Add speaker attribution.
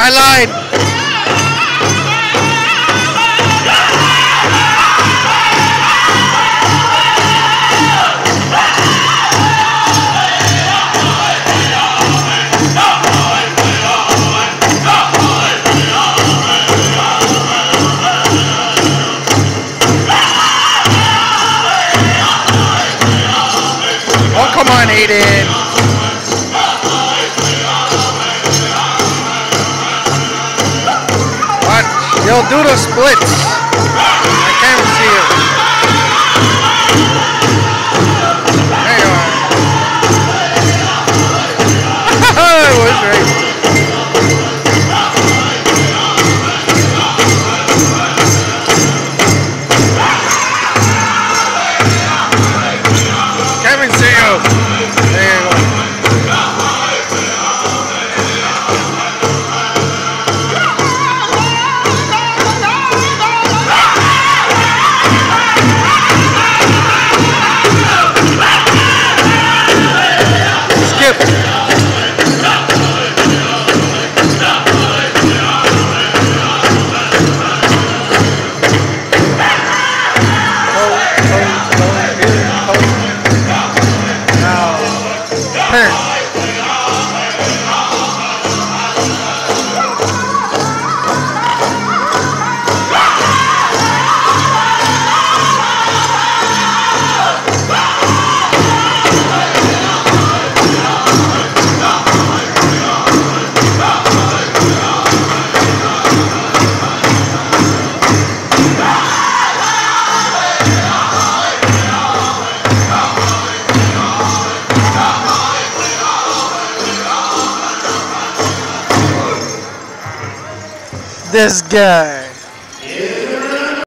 Speaker 1: I lied. Oh, come on, Aiden. You'll do the splits. I can't Now, This guy.